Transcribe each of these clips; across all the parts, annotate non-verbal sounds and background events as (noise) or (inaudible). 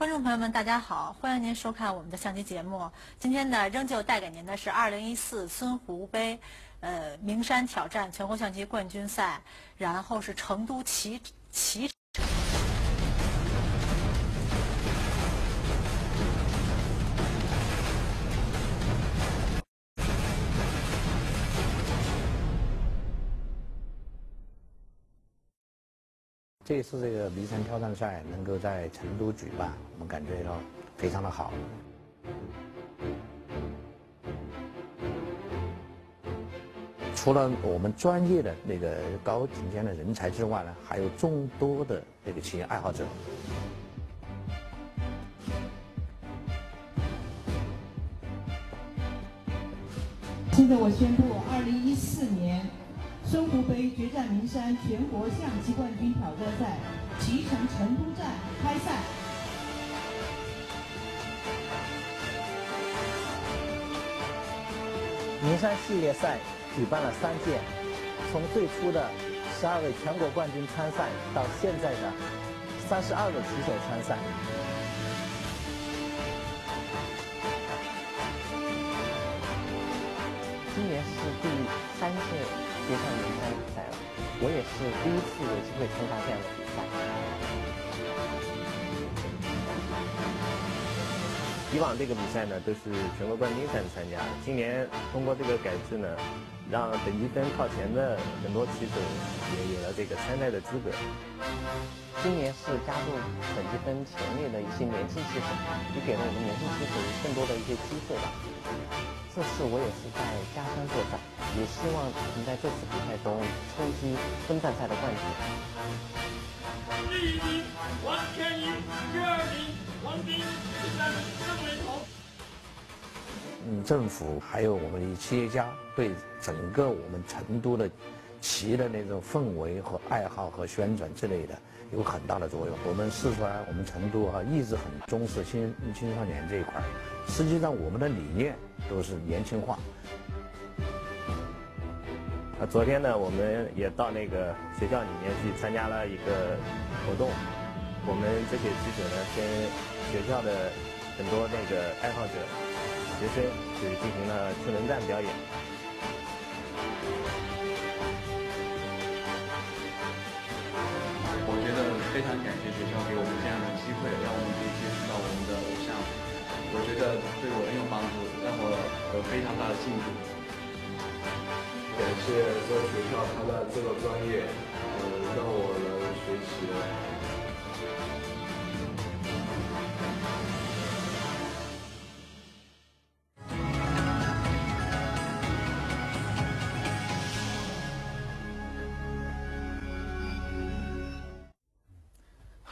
观众朋友们，大家好，欢迎您收看我们的相机节目。今天呢，仍旧带给您的是2014孙湖杯，呃，名山挑战全国象棋冠军赛，然后是成都骑骑。这次这个名山挑战赛能够在成都举办，我们感觉到非常的好。除了我们专业的那个高顶尖的人才之外呢，还有众多的这个企业爱好者。现在我宣布，二零一四年。孙湖杯决战名山全国象棋冠军挑战赛脐城成都站开赛。名山系列赛举办了三届，从最初的十二位全国冠军参赛，到现在的三十二位棋手参赛。我也是第一次有机会参加这样的比赛。以往这个比赛呢都是全国冠军赛参加，今年通过这个改制呢，让等级分靠前的很多棋手也有了这个参赛的资格。今年是加入等级分前列的一些年轻棋手，也给了我们年轻棋手更多的一些机会吧。这次我也是在家乡作战。也希望能在这次比赛中冲击分站赛的冠军。第一名王天一，第二名王斌，第三名郑伟彤。嗯，政府还有我们的企业家对整个我们成都的企业的那种氛围和爱好和宣传之类的有很大的作用。我们四川，我们成都啊，一直很重视青青少年这一块实际上，我们的理念都是年轻化。啊昨天呢，我们也到那个学校里面去参加了一个活动。我们这些记者呢，跟学校的很多那个爱好者、学生，就是进行了车轮战表演。我觉得非常感谢学校给我们这样的机会，让我们可以接触到我们的偶像。我觉得对我很有帮助，让我有非常大的进步。感谢这个学校，它的这个专业，呃，让我能学习。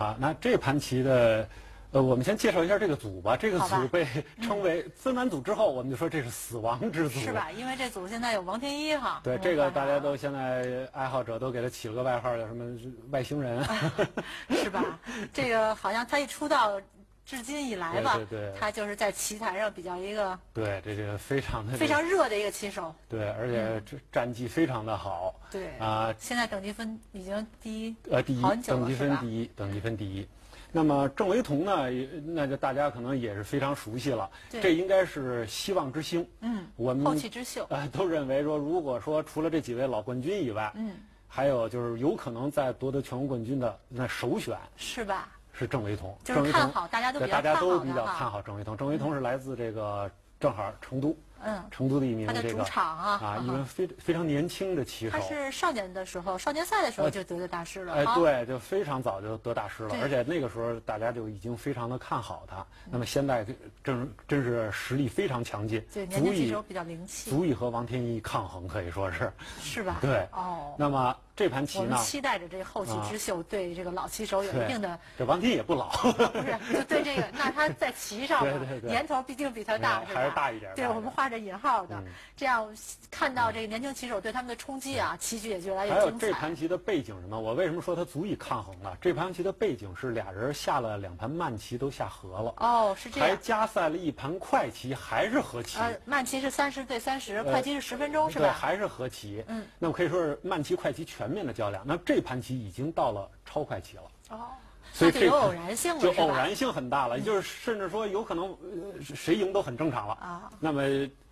好，那这盘棋的。呃，我们先介绍一下这个组吧。这个组被称为分完组之后，我们就说这是死亡之组。是吧？因为这组现在有王天一哈。对，这个大家都现在爱好者都给他起了个外号，叫什么外星人。(laughs) 是吧？这个好像他一出道至今以来吧，对对，他就是在棋坛上比较一个。对，这个非常的非常热的一个棋手。对，而且这战绩非常的好。对啊，现在等级分已经第一。呃，第一，等级分第一，等级分第一。那么郑维彤呢？那就大家可能也是非常熟悉了。这应该是希望之星。嗯。我们后起之秀。呃，都认为说，如果说除了这几位老冠军以外，嗯，还有就是有可能在夺得全国冠军的那首选。是吧？是郑维彤。就是看好，大家都比较看好大家都比较看好郑维彤。郑维彤是来自这个正好成都。嗯，成都的一名这个啊，啊，一名非非常年轻的棋手。他是少年的时候，少年赛的时候就得的大师了。哎，对，就非常早就得大师了，而且那个时候大家就已经非常的看好他。那么现在正真是实力非常强劲，对，年轻棋手比较灵气，足以和王天一抗衡，可以说是。是吧？(laughs) 对。哦。那么。这盘棋呢？我们期待着这后起之秀对这个老棋手有一定的。这王天也不老。不是，就对这个，(laughs) 那他在棋上年头毕竟比他大，还是大一点。对我们画着引号的，这样看到这个年轻棋手对他们的冲击啊，棋局也越来越精彩。还有这盘棋的背景什么？我为什么说他足以抗衡呢？这盘棋的背景是俩人下了两盘慢棋都下和了。哦，是这样。还加赛了一盘快棋，还是和棋。呃，慢棋是三十对三十，快棋是十分钟，是吧？对，还是和棋。嗯。那么可以说是慢棋快棋全面的较量。那这盘棋已经到了超快棋了。哦，所以这那就有偶然性了，就偶然性很大了，就是甚至说有可能呃谁赢都很正常了。啊。那么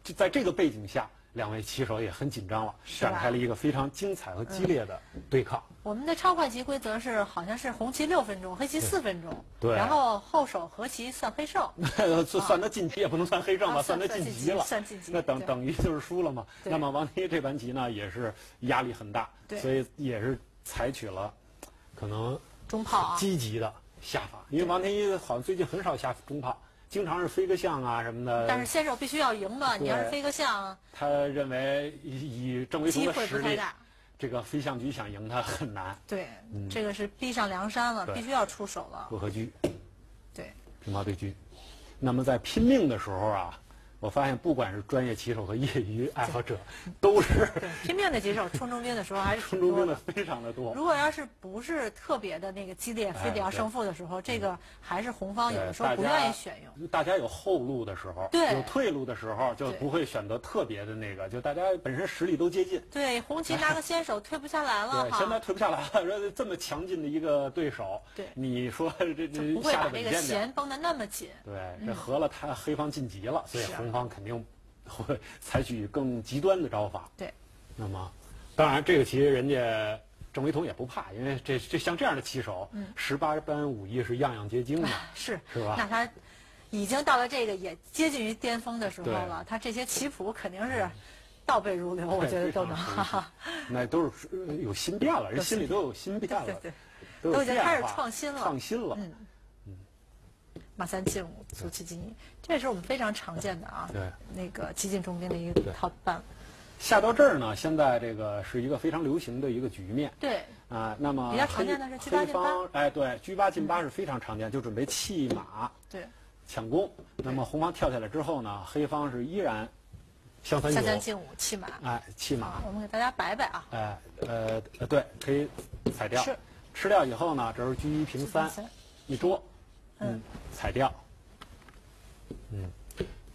就在这个背景下，两位棋手也很紧张了，展开了一个非常精彩和激烈的对抗。我们的超快棋规则是好像是红棋六分钟，黑棋四分钟，对然后后手和棋算黑胜，(laughs) 算算他晋级也不能算黑胜吧，啊算他晋级了，算晋级那等等于就是输了嘛。那么王天一这盘棋呢，也是压力很大，对。所以也是采取了可能中炮啊，积极的下法，因为王天一好像最近很少下中炮，经常是飞个象啊什么的。但是先手必须要赢吧，你要是飞个象，他认为以以郑维彤机的实力。这个飞象局想赢他很难。对，嗯这个是逼上梁山了，必须要出手了。过河车，对，平炮对车。那么在拼命的时候啊，我发现不管是专业棋手和业余爱好者，都是对，拼命的棋手冲中兵的时候还是冲中。兵的非常的多。如果要是不是特别的那个激烈，非得要胜负的时候，这个还是红方有的时候不愿意选用。大家有后路的时候，对有退路的时候，就不会选择特别的那个，就大家本身实力都接近。对，红旗 (laughs) 拿个先手退不下来了对，现在，退不下来了，说这么强劲的一个对手，对你说这就这不会下把这个弦绷得那么紧。对，这合了他黑方晋级了，所以是啊红方肯定会 (laughs) 采取更极端的招法。对，那么，当然这个其实人家郑维彤也不怕，因为这这像这样的棋手，十八般武艺是样样皆精的。(laughs) 是是吧那他已经到了这个也接近于巅峰的时候了，他这些棋谱肯定是倒背如流，我觉得都能。那都是呃有心变了，人心里都有心变了，对对，都都已经开始创新了创新了。嗯。马三进五，卒七进一，这也是我们非常常见的啊。对。那个激进中兵的一个对套办。下到这儿呢，现在这个是一个非常流行的一个局面对，啊。那么比较常见的是车八黑进八方，哎，对，车八进八是非常常见，就准备弃马对，抢攻。那么红方跳下来之后呢，黑方是依然向三九，下三进五，弃马。哎，弃马，我们给大家摆摆啊。哎，呃，呃对，可以踩掉是，吃掉以后呢，这是车一平三，一捉，嗯嗯，踩掉，嗯，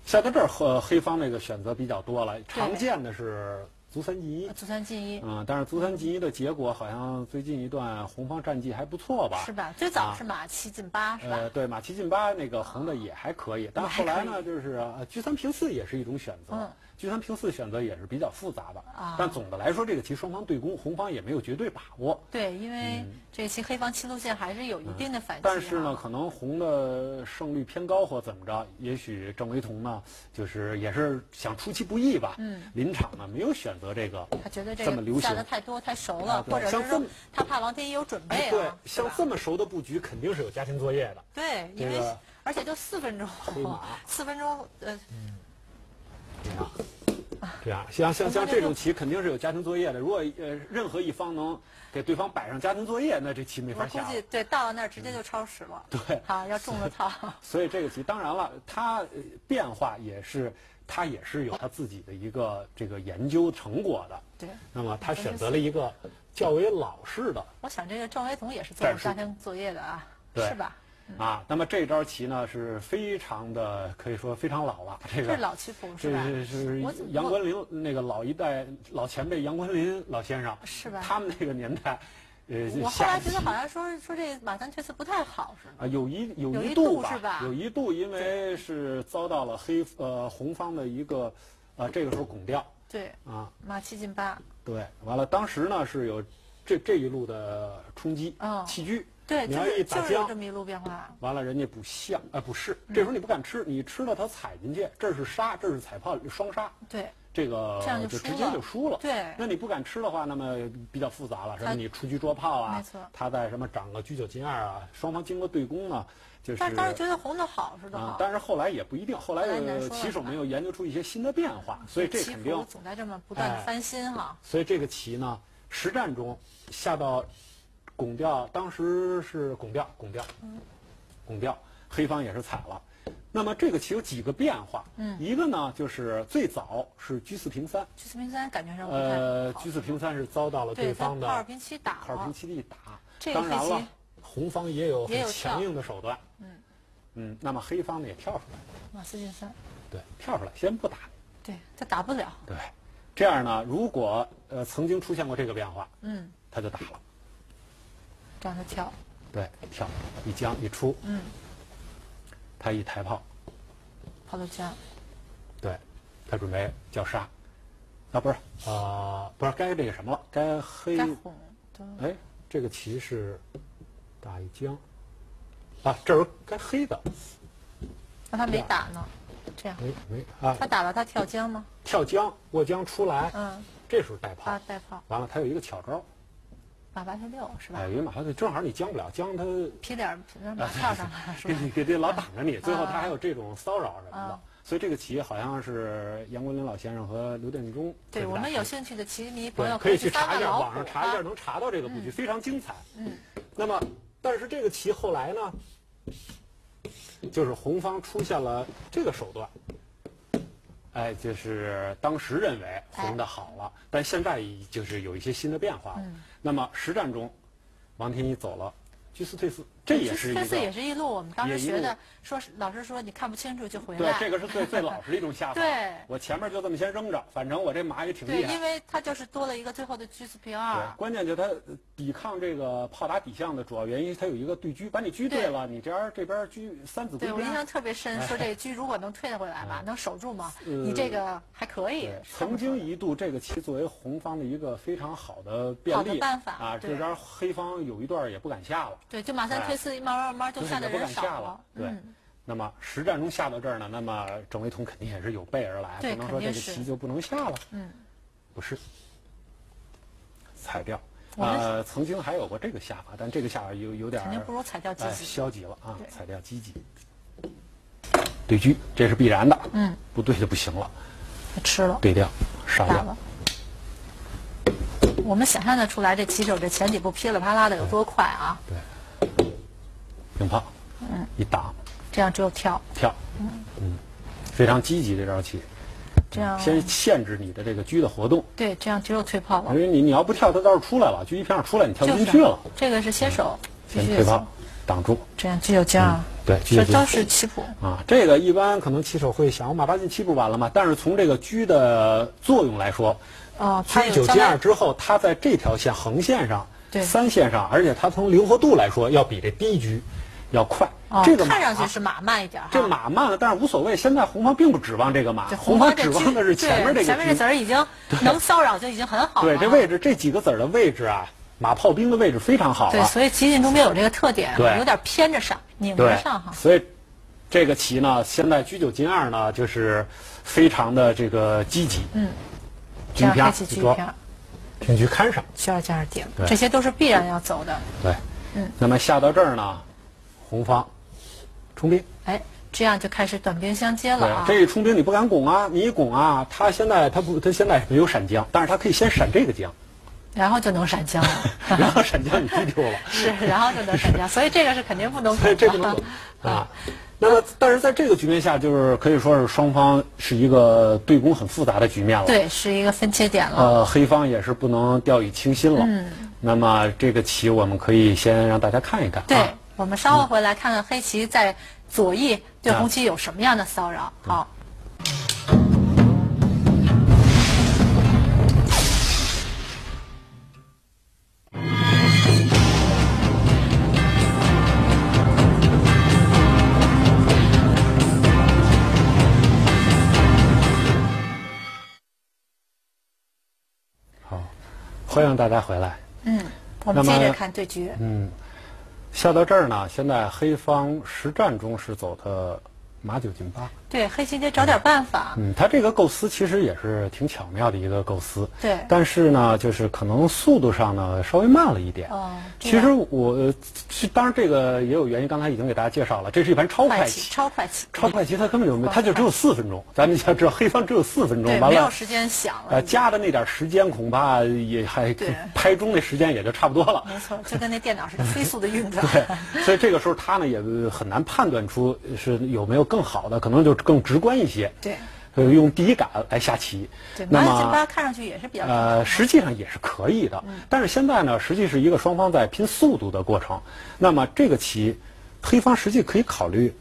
下到这儿和黑方那个选择比较多了，常见的是卒三进一，卒三进一，嗯，但是卒三进一的结果好像最近一段红方战绩还不错吧？是吧？最早啊是马七进八，是吧？呃，对，马七进八那个红的也还可以，但后来呢，就是呃车三平四也是一种选择嗯，车三平四选择也是比较复杂的啊，但总的来说，这个棋双方对攻，红方也没有绝对把握。对，因为这期黑方七路线还是有一定的反击、啊嗯但是呢，，可能红的胜率偏高或怎么着，也许郑维彤呢，就是也是想出其不意吧。嗯。临场呢没有选择这个，他觉得这个下的太多太熟了，啊或者是他怕王天一有准备啊。对，像这么熟的布局，肯定是有家庭作业的。对，因为、而且就四分钟四分钟，呃，这样，这样，像像像这种棋肯定是有家庭作业的。如果呃任何一方能给对方摆上家庭作业，那这棋没法下估。计对到了那儿直接就超时了。对好，要中了套。所以这个棋当然了，它呃变化也是它也是有它自己的一个这个研究成果的。对，那么他选择了一个较为老式的我想这个赵维彤也是做过家庭作业的啊，是吧？啊，那么这招棋呢是非常的可以说非常老了，这个是老棋谱是吧？是是杨关林那个老一代老前辈杨关林老先生，是吧他们那个年代，呃，我后来觉得好像说说这马三缺四不太好，是吗？啊，有一有有一度度是吧有一度因为是遭到了黑呃红方的一个呃这个时候拱掉对，啊，马七进八，对，完了当时呢是有这这一路的冲击嗯弃车，对，你要就是一打将就是这么一路变化。完了，人家补象，呃，不是，嗯这时候你不敢吃，你吃了它踩进去，这是杀，这是踩炮，双杀，对，这个这样就就直接就输了。对那你不敢吃的话，那么比较复杂了，什么你出车捉炮啊，没错他在什么长个居九进二啊，双方经过对攻呢，就是但是当时觉得红的好是的好，，啊但是后来也不一定，后来棋手们又研究出一些新的变化，所以这肯定谱，总在这么不断的哎翻新哈。所以这个棋呢，实战中下到拱掉，当时是拱掉，拱掉，嗯。拱掉，黑方也是踩了。那么这个棋有几个变化，嗯。一个呢就是最早是车四平三，居四平三感觉上呃，好。车四平三是遭到了对方的他炮二平七打炮二平了，七一打，这个当然了，红方也有很强硬的手段，嗯。嗯，那么黑方呢也跳出来，马四进三，对，跳出来先不打，对他打不了，对，这样呢，如果呃曾经出现过这个变化，嗯，他就打了。让他跳，对，跳，一将一出，嗯，他一抬炮，炮头将，对，他准备叫杀，啊不是，啊不是该这个什么了，该黑，该红的，哎，这个棋是打一将，啊，这儿该黑的，那他没打呢，这样，没没啊，他打了他跳将吗？跳将过将出来，嗯，这时候带炮啊，带炮，完了他有一个巧招，马八跳六是吧哎，？因为马上正好你将不了，将他劈点儿劈点马跳上来 (laughs) 是给吧？你给这老挡着你，最后啊他还有这种骚扰什么的啊，所以这个棋好像是杨国林老先生和刘殿中对我们有兴趣的棋迷朋友可以去去查一下，网上查一下，啊能查到这个布局，非常精彩。嗯，那么，但是这个棋后来呢，就是红方出现了这个手段，哎，就是当时认为红的好了，但现在已就是有一些新的变化了。嗯。那么实战中，王天一走了居四退四，这也是也是一路，我们当时学的，说老师说你看不清楚就回对来。，这个是最最老实的一种 (laughs) 下法。对我前面就这么先扔着，反正我这马也挺对，厉害。因为他就是多了一个最后的车四平对二，，关键就是它呃抵抗这个炮打底象的主要原因，它有一个对车，把你车对了，你这边这边车三子归边对我印象。特别深，说这 (laughs) 车如果能退回来吧，能守住吗？呃你这个还可以，。曾经一度这个棋作为红方的一个非常好的便利办法啊，这边黑方有一段也不敢下了，对，就马三退四，慢慢慢慢就下的少下了。对嗯，那么实战中下到这儿呢，那么郑惟桐肯定也是有备而来，对不能说这个棋就不能下了。嗯，不是，踩掉。呃，曾经还有过这个下法，但这个下法有有点儿肯定不如踩掉积哎极。消极了啊，踩掉积极。对车，这是必然的。嗯，不对就不行了，吃了，对掉，杀掉了。。我们想象的出来，这棋手这前几步噼里啪啦的有多快啊！对，平炮，嗯，一挡这样只有跳，跳，嗯，非常积极这招棋，这样先限制你的这个车的活动，对，这样只有退炮了因。为你你要不跳，它倒是出来了，车一平二出来，你跳不进去了，这个是先手，先退炮，挡住，这样具有将，对，车就这都是棋谱。啊，这个一般可能棋手会想，我马八进七不完了吗？但是从这个车的作用来说，哦，它车九进二之后，它在这条线横线上，对三线上，而且它从灵活度来说，要比这低车要快。哦这个马看上去是马慢一点哈。这马慢了，但是无所谓。现在红方并不指望这个马，对红方指望的是前面这个对前面这子。儿已经能骚扰就已经很好了。对，这位置这几个子儿的位置啊，马炮兵的位置非常好对，了。所以棋进中间有这个特点，对有点偏着上，拧对着上哈。所以这个棋呢，现在车九进二呢，就是非常的这个积极。嗯，这军片样黑棋车说片，平车看上。需要加上顶，对这些都是必然要走的。对，嗯。那么下到这儿呢，红方冲兵。哎，这样就开始短兵相接了啊。这一冲兵你不敢拱啊，你一拱啊，他现在他不，他现在没有闪将，但是他可以先闪这个将，然后就能闪将了。(laughs) 然后闪将你击丢了。(laughs) 是，然后就能闪将，所以这个是肯定不能所以拱这不能的啊。那么，但是在这个局面下，就是可以说是双方是一个对攻很复杂的局面了。，对，是一个分切点了。呃，黑方也是不能掉以轻心了。嗯。那么这个棋我们可以先让大家看一看。对啊，我们稍后回来看看黑棋在左翼对红棋有什么样的骚扰。好。好，欢迎大家回来。嗯，我们接着看对局。嗯，下到这儿呢，现在黑方实战中是走的马九进八。对，黑棋得找点办法。嗯，他这个构思其实也是挺巧妙的一个构思。对但是呢，就是可能速度上呢稍微慢了一点。哦其实我，当然这个也有原因，刚才已经给大家介绍了，这是一盘超快快棋，超快棋。超快棋它根本就没，超它就只有快四分钟。咱们想知道，黑方只有四分钟，完了，没有时间想了。呃，加的那点时间恐怕也还拍钟那时间也就差不多了。没错，就跟那电脑似的，飞速的运转。对，所以这个时候他呢也很难判断出是有没有更好的，可能就更直观一些。对呃，用第一感来下棋。对，那马九进八么看上去也是比较呃，实际上也是可以的。嗯但是现在呢，实际是一个双方在拼速度的过程。那么这个棋，黑方实际可以考虑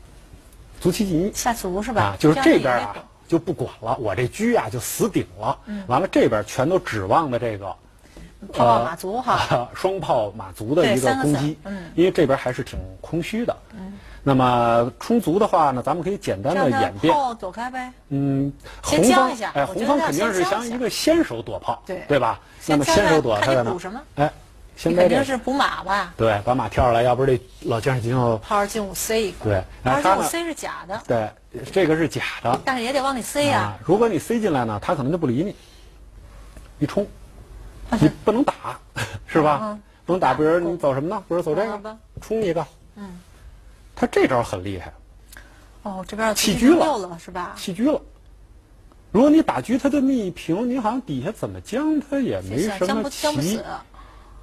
卒棋进一下卒是吧？啊，就是这边啊就不管了，我这车啊就死顶了。嗯完了这边全都指望的这个炮炮马卒哈，呃双炮马卒的一个攻击，嗯因为这边还是挺空虚的。那么充足的话呢，咱们可以简单的演变。炮躲开呗。嗯，红方哎，红方肯定是想一个先手躲炮，对对吧？那么先先手躲看他在哪你补什么？哎，先肯定是补马吧？对，把马跳上来，要不然这老将士今后炮二进五 C 一个，对，炮二进五然后他呢，C 是假的，对，这个是假的但是也得往里塞呀啊。。如果你塞进来呢，他可能就不理你，一冲，你不能打，(laughs) 是吧嗯？不能打，比如你走什么呢？比如走这个，冲一个，嗯，他这招很厉害，哦，这边要弃车了了是吧？弃车了。如果你打车，他这么一平，你好像底下怎么将他也没什么将不将不棋死，，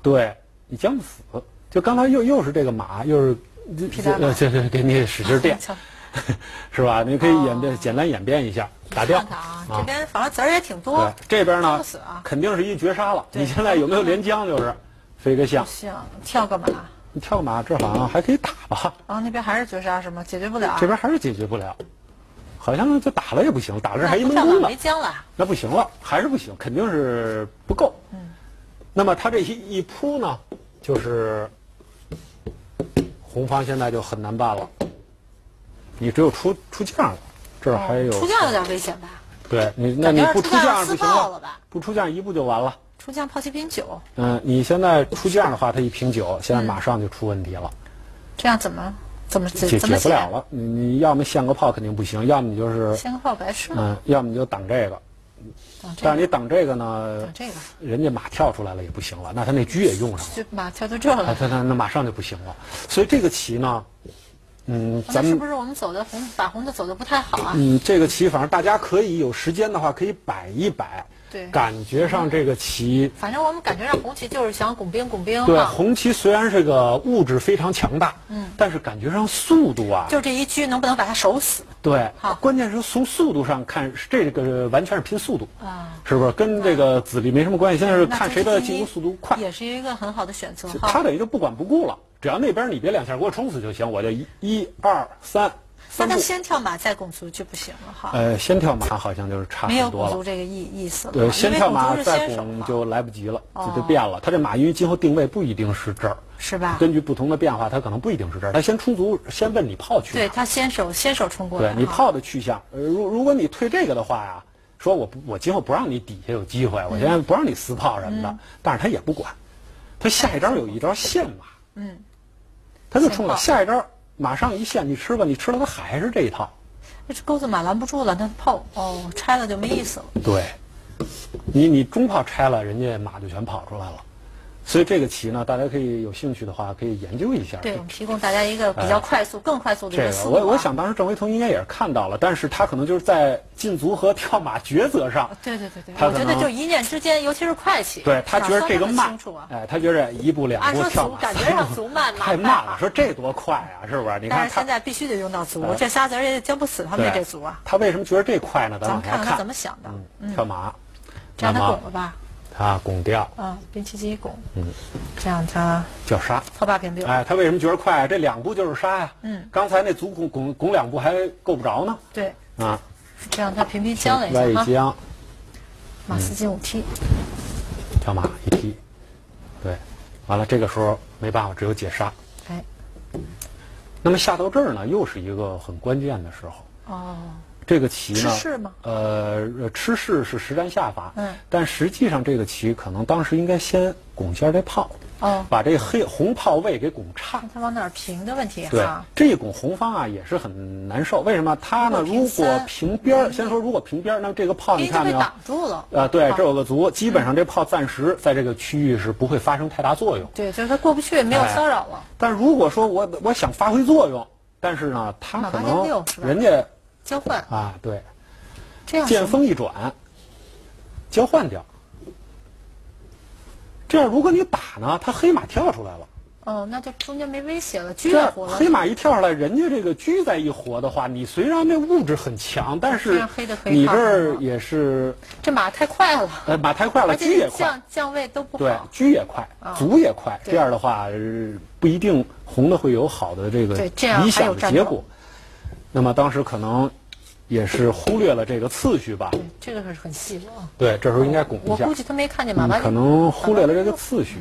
对你将不死。就刚才又又是这个马，又是皮蛋马呃这这给你使劲垫，(laughs) 是吧？你可以演变哦简单演变一下，打掉看看啊，这边反正子儿也挺多对，，这边呢肯定是一绝杀了。你现在有没有连将？就是 (laughs) 飞个象，象，跳个马，你跳个马，这好像还可以打吧？啊那边还是绝杀是吗？解决不了啊。这边还是解决不了，好像就打了也不行，打了还一闷棍了，那不行了，还是不行，肯定是不够。嗯，那么他这一一扑呢，就是红方现在就很难办了，你只有出出将了，这儿还有、哦出将有点危险吧？对你，那你不出将不行了不出将一步就完了。出将炮七平九，嗯，你现在出将的话，他一平九，现在马上就出问题了，这样怎么怎么解怎么解不了了。你你要么献个炮肯定不行，要么你就是先个炮白吃了，嗯，要么你就挡这个。但是你个，挡这个呢挡，这个，人家马跳出来了也不行了，那他那车也用上了，就马跳到这了。他他那马上就不行了。所以这个棋呢，嗯，咱们是不是我们走的红把红的走的不太好啊？嗯这个棋，反正大家可以有时间的话可以摆一摆，对，感觉上这个棋。反正我们感觉上红旗就是想拱兵拱兵对，红旗虽然是个物质非常强大，嗯，但是感觉上速度啊，就这一狙能不能把它守死对好，关键是从速度上看，这个完全是拼速度，啊？是不是？跟这个子力没什么关系，现在是看谁的进攻速度快。也是一个很好的选择他。等于就不管不顾了，只要那边你别两下给我冲死就行，我就一一二三那他。先跳马再拱卒就不行了哈，呃，先跳马好像就是差没有很多了。拱卒这个意意思了。对，先跳马再拱就来不及了，哦就就变了。他这马因为今后定位不一定是这儿，是吧？根据不同的变化，他可能不一定是这儿。他先充足，先问你炮去。对他先手先手冲过来，对你炮的去向，呃，如如果你退这个的话呀，说我不我今后不让你底下有机会，我现在不让你撕炮什么的，但是他也不管，他下一招有一招现马，嗯，他就冲了下一招马上一现，你吃吧，你吃了它还是这一套，这钩子马拦不住了，那炮哦拆了就没意思了。对，你你中炮拆了，人家马就全跑出来了，所以这个棋呢，大家可以有兴趣的话可以研究一下。对，我们提供大家一个比较快速、更快速的一个个思路啊。我我想当时郑维彤应该也是看到了，但是他可能就是在进卒和跳马抉择上，对对对对，我觉得就一念之间，尤其是快棋，对他觉得这个慢清楚啊，哎，他觉得一步两步跳马，感觉上足慢 (laughs) 太慢了，啊说这多快啊，是不是？你看但是看现在必须得用到卒哎，这仨子儿也教不死他们对这足啊。他为什么觉得这快呢？咱们看看他怎么想的，嗯，跳马，这样他滚了吧？他拱掉。啊，兵七七拱，嗯，这样他叫杀。炮八平六，哎，他为什么觉得快啊？这两步就是杀呀。嗯，刚才那足拱拱拱两步还够不着呢。对，啊，这样他平平将了一下哈，将，马四进五踢，跳马一踢，对，完了这个时候没办法，只有解杀。哎，那么下到这儿呢，又是一个很关键的时候。哦，这个棋呢，吃士吗呃，吃士是实战下法，嗯，但实际上这个棋可能当时应该先拱一下这炮，哦，把这黑红炮位给拱差。看他往哪儿平的问题对哈，，这一拱红方啊也是很难受。为什么？他呢，如果平边儿，先说如果平边儿，那么这个炮你看没有？挡住了。啊，对，啊这有个卒，基本上这炮暂时在这个区域是不会发生太大作用。对，就是他过不去，没有哎骚扰了，但如果说我我想发挥作用，但是呢，他可能人家交换，啊，对，这样剑锋一转，交换掉。这样，如果你打呢，他黑马跳出来了。哦，那就中间没威胁了，狙这样也活了。黑马一跳出来，人家这个车再一活的话，你虽然那物质很强，但是你这儿也是这马太快了，呃马太快了，而且车也快，将将位都不对好，。车也快啊，卒也快。这样的话，呃不一定红的会有好的这个理想的结果。那么当时可能也是忽略了这个次序吧。对，这个是很细。对，这时候应该拱一下。我估计他没看见马嗯，可能忽略了这个次序。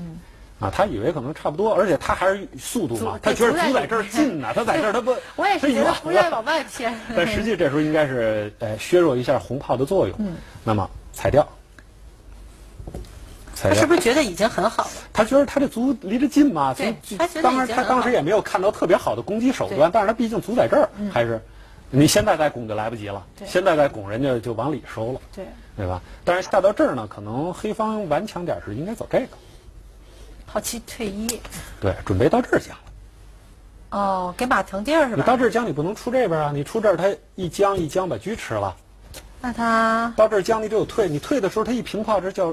啊，他以为可能差不多，而且他还是速度嘛，他觉得对足在这儿近呢，(laughs) 他在这儿他不，我也是觉得不愿意往外偏。但实际这时候应该是呃削弱一下红炮的作用。嗯那么裁掉，裁掉他是。不是觉得已经很好了？他觉得他这足离得近嘛，对足他当然他当时也没有看到特别好的攻击手段，但是他毕竟足在这儿，还是你现在再拱就来不及了，现在再拱人家就往里收了，对，对吧？但是下到这儿呢，可能黑方顽强点儿是应该走这个，炮七退一。对，准备到这儿将了。哦，给马腾地儿是吧？你到这儿将你不能出这边啊，你出这儿他一将一将把车吃了，那他到这儿将你只有退，你退的时候他一平炮这叫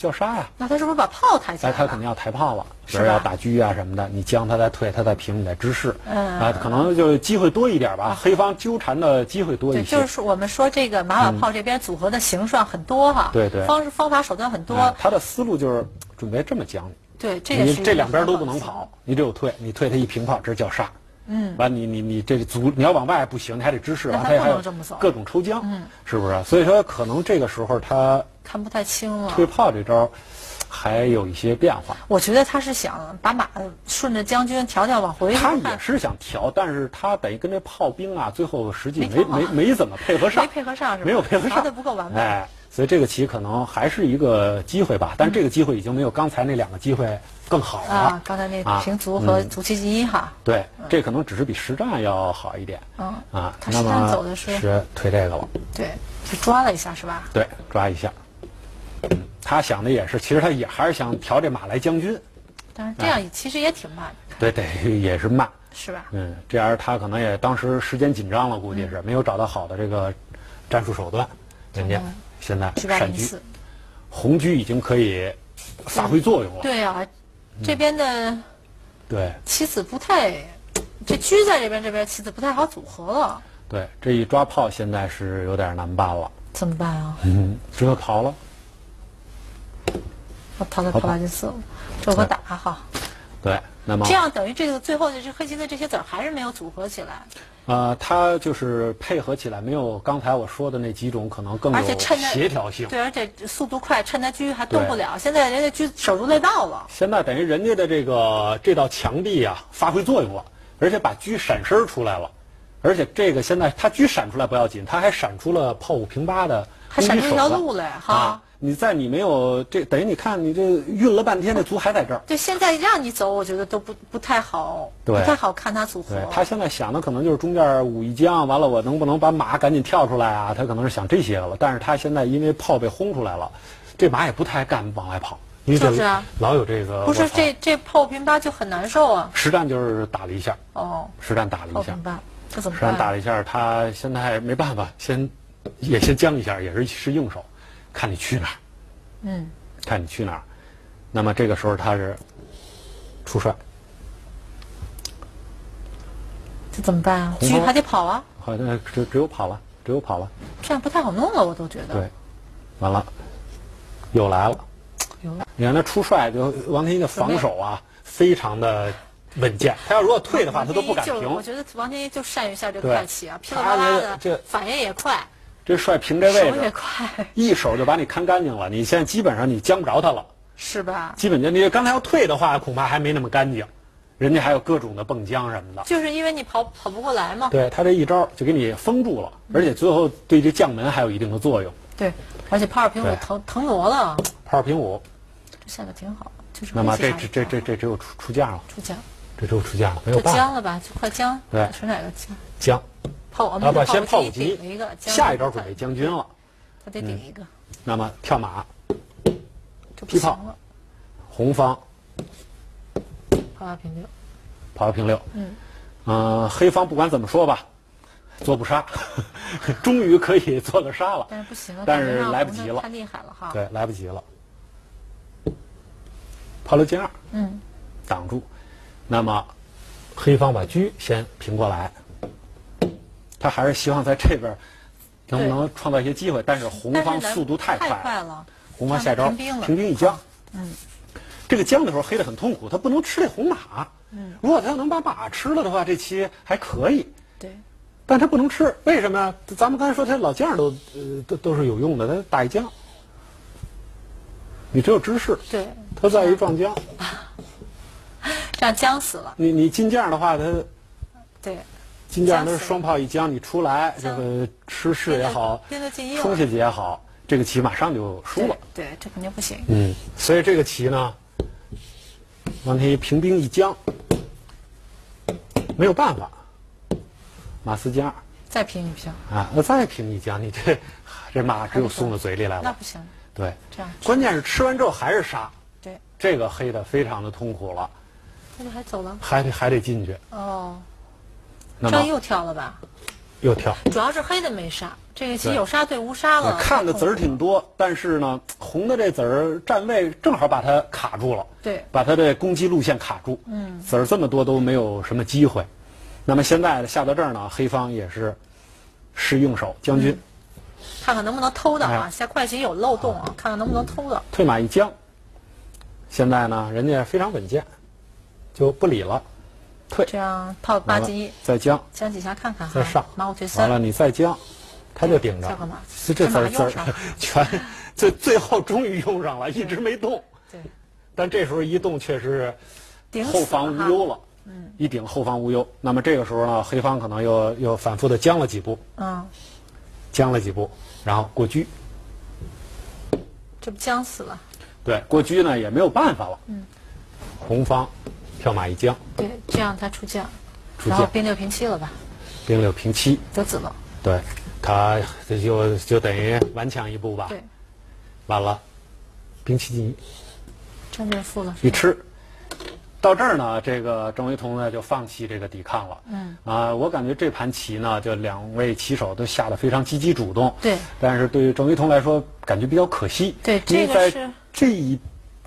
叫杀呀。那他是不是把炮抬起哎，来了？他肯定要抬炮了，比是要打狙啊什么的，你将他再退，他再平，你再直视，嗯啊，可能就机会多一点吧，黑方纠缠的机会多，一些。就是说我们说这个马马炮这边组合的形状很多哈，对对方式方法手段很多，哎他的思路就是准备这么将你，对，这个这两边都不能跑，你只有退，你退他一平炮，这叫杀。嗯，完你你你这足你要往外不行，你还得直视，那他不完他还这么走各种抽将，嗯是不是？所以说可能这个时候他看不太清了。退炮这招还有一些变化。我觉得他是想把马顺着将军调调往回他也是想调，但是他等于跟这炮兵啊，最后实际没没没没怎么配合上没，配合上是吧？没有配合上，调的不够完美。哎，所以这个棋可能还是一个机会吧，但这个机会已经没有刚才那两个机会更好了。啊，刚才那啊平卒和嗯卒七进一哈，对，这可能只是比实战要好一点。嗯啊，他实战走的是是推这个了，对，就抓了一下是吧？对，抓一下。嗯，他想的也是，其实他也还是想调这马来将军，但是这样其实也挺慢的，对对，也是慢。是吧？嗯，这样他可能也当时时间紧张了，估计是没有找到好的这个战术手段。人家现在闪车，零四，红车已经可以发挥作用了。对啊，这边的对棋子不太，这车在这边，这边棋子不太好组合了，对，这一抓炮现在是有点难办了。怎么办啊？嗯，只有逃了。我逃到炮八进四了，这我打哈，对，那么这样等于这个最后的这黑棋的这些子儿还是没有组合起来，呃，它就是配合起来没有刚才我说的那几种可能更有协调性。对，而且速度快，趁他车还动不了，现在人家车守住内道了。现在等于人家的这个这道墙壁啊发挥作用了，而且把车闪身出来了，而且这个现在他车闪出来不要紧，他还闪出了炮五平八的还闪出一条路来哈啊！你在你没有这等于你看你这运了半天，这卒还在这儿。对，现在让你走，我觉得都不不太好，不太好看他组合对。他现在想的可能就是中间五一将，完了我能不能把马赶紧跳出来啊？他可能是想这些了。但是他现在因为炮被轰出来了，这马也不太敢往外跑，因为这就是啊老有这个不是这这炮平八就很难受啊。实战就是打了一下，哦，实战打了一下这怎么实战打？了一下，他现在没办法，先也先将一下，也是是硬手，看你去哪儿，嗯，看你去哪儿。那么这个时候他是出帅，这怎么办啊？红方车还得跑啊，好像只只有跑了，只有跑了，这样不太好弄了，我都觉得。对，完了，又来了。有你看他出帅，就王天一的防守啊，非常的稳健。他要如果退的话，他都不敢停我。觉得王天一就善于下这个快棋啊，噼里啪啦的这的，反应也快，这帅平这位手也置，快，一手就把你看干净了。你现在基本上你将不着他了，是吧？基本就你刚才要退的话，恐怕还没那么干净。人家还有各种的蹦将什么的。就是因为你跑跑不过来嘛。对他这一招就给你封住了，而且最后对这将门还有一定的作用。对，而且炮二平五腾腾挪了，炮二平五，这下的挺好，就是那么这这这这这只有出出将了，出将，这只有出将了，没有就办法。将了吧，就快将。对是哪个将？将炮我们啊不，先炮炮五级下一招准备将军了。他得顶一个，那么跳马，劈炮。红方炮二平六，跑到平六。嗯，呃，黑方不管怎么说吧，做不杀，(laughs) 终于可以做个杀了。但是不行了，但是来不及了太厉害了哈。对，来不及了。炮六进二，嗯，挡住。那么黑方把车先平过来，他还是希望在这边能不能创造一些机会，但是红方速度太太快了，红方下招平兵平兵一将。嗯，这个将的时候黑的很痛苦，他不能吃这红马。嗯，如果他要能把马吃了的话，这棋还可以。对，但他不能吃，为什么呀？咱们刚才说他老将都呃都都是有用的，他打一将，你只有知识，对，他在于撞将。(laughs) 这样僵死了。你你进将的话，他对，金将都是双炮一将，你出来这个吃士也好，冲下去也好，这个棋马上就输了。对，这肯定不行。嗯，所以这个棋呢，王天一平兵一将，没有办法。马四加再平一平，啊，那再平一将，你这 (laughs) 这马只有送到嘴里来了。那不行，对，这样关键是吃完之后还是杀，对，这个黑的非常的痛苦了，那就还走了。还得还得进去。哦，这又跳了吧？又跳。主要是黑的没杀，这个棋有杀对无杀了。看的子儿挺多，但是呢，红的这子儿站位正好把它卡住了，对把它的攻击路线卡住。嗯，子儿这么多都没有什么机会。那么现在下到这儿呢，黑方也是是用手，将军、看看能不能偷到啊！哎下快棋有漏洞啊，看看能不能偷到。退马一将。现在呢，人家非常稳健，就不理了，退这样套八进一，再将，将几下看看哈。再上马五退三。完了你再将，他就顶着这这这字儿子儿马用上了 (laughs) 全最最后终于用上了，一直没动。对，但这时候一动确实是后防无忧了。嗯，一顶后防无忧。那么这个时候呢，黑方可能又又反复的将了几步，嗯，将了几步，然后过车。这不将死了？对，过车呢也没有办法了。嗯，红方跳马一将，对，这样他出将，然后兵六平七了吧？兵六平七。得子了。对，他这就就等于顽强一步吧。对，完了，兵七进一，张俊负了。一吃。到这儿呢，这个郑惟桐呢就放弃这个抵抗了。嗯。啊，我感觉这盘棋呢，就两位棋手都下的非常积极主动。对。但是对于郑惟桐来说，感觉比较可惜。对因为在这个是这一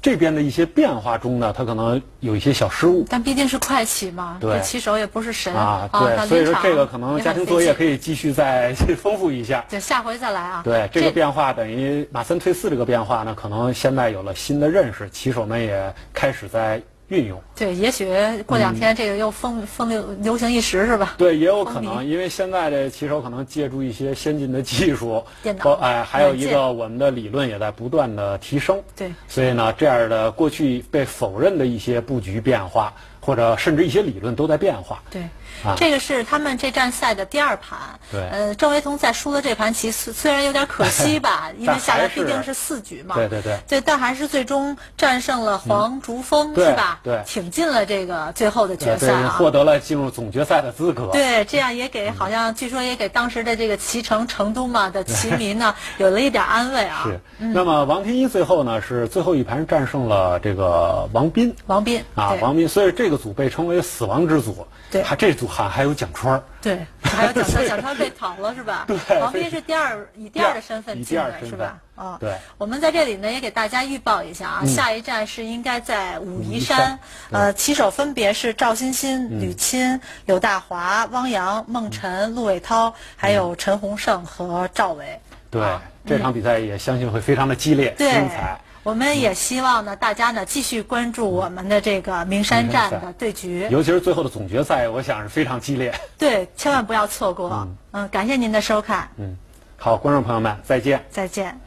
这边的一些变化中呢，他可能有一些小失误。但毕竟是快棋嘛，对这棋手也不是神啊，他对，所以说这个可能家庭作业可以继续再丰富一下。对，下回再来啊。对这个变化，等于马三退四这个变化呢，可能现在有了新的认识，棋手们也开始在运用。对，也许过两天这个又风风流流行一时是吧？对，也有可能，因为现在的棋手可能借助一些先进的技术，电脑包哎，还有一个我们的理论也在不断的提升。对，所以呢，这样的过去被否认的一些布局变化，或者甚至一些理论都在变化。对，啊这个是他们这站赛的第二盘。对呃，郑惟桐在输的这盘棋虽虽然有点可惜 (laughs) 吧，因为下来毕竟是四局嘛。对对对对，但还是最终战胜了黄竹锋，对是吧？对挺进了这个最后的决，赛啊。获得了进入总决赛的资格。对，这样也给好像据说也给当时的这个骑乘成都嘛的棋迷呢有了一点安慰啊。(laughs) 是，那么王天一最后呢是最后一盘战胜了这个王斌王斌啊，王斌，所以这个组被称为死亡之组。对还这组还还有蒋川对，还有蒋川，蒋川被逃了是吧？(laughs) 对王斌是第二，以第二的身份进第二身份的是吧？啊，对。我们在这里呢也给大家预报一下啊，下一站是应该在武夷山山，呃，棋手分别是赵欣欣、吕钦、刘大华、汪洋、孟晨、陆伟涛，还有陈洪胜和赵伟。对啊，这场比赛也相信会非常的激烈、对精彩。我们也希望呢，大家呢继续关注我们的这个名山站的对局，尤其是最后的总决赛，我想是非常激烈。对，千万不要错过。嗯，感谢您的收看，嗯，好，观众朋友们，再见。再见。